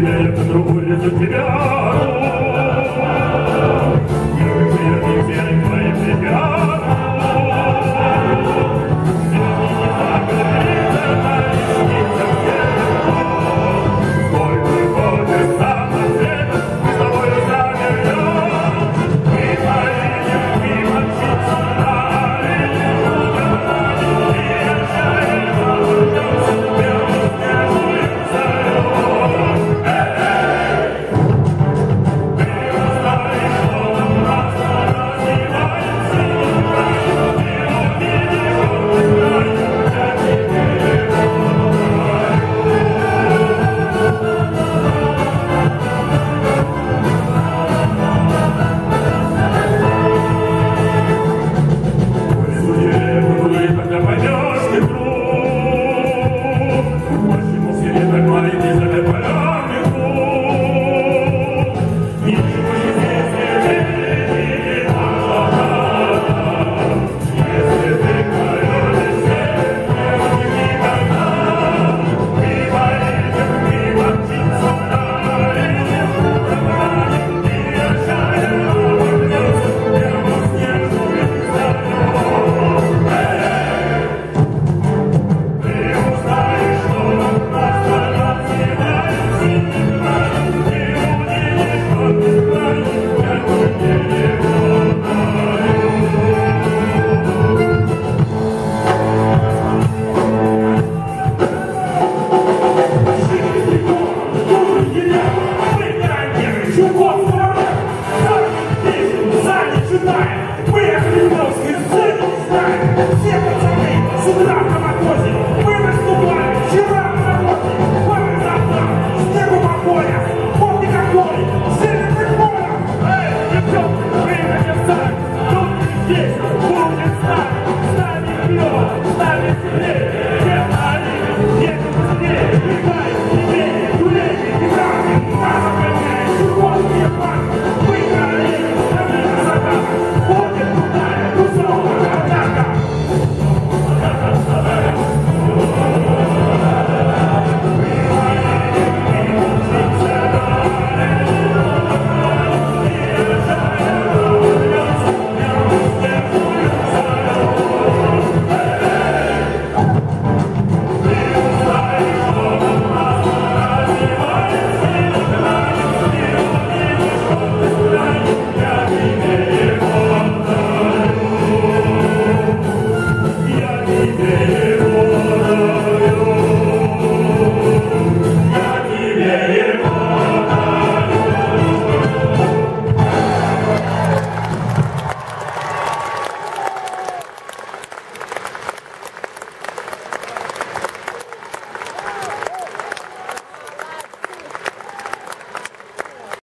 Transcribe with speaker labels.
Speaker 1: тебя, я по другу лезу тебя.